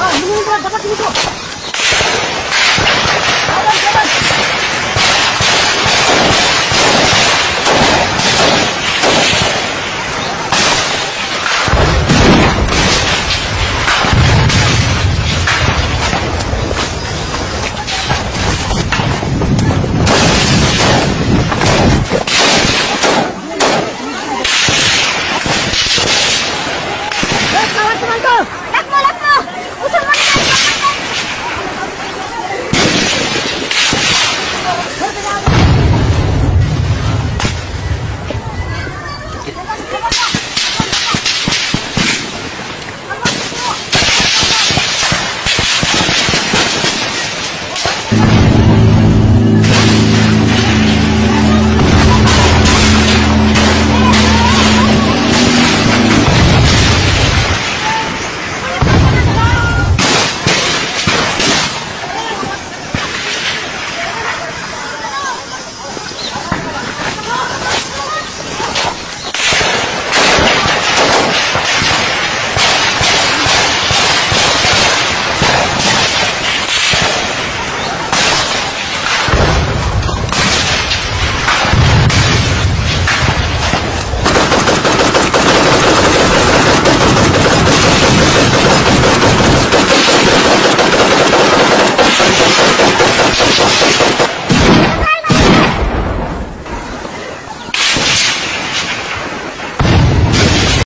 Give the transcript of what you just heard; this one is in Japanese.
あ、2ら叩き抜こう。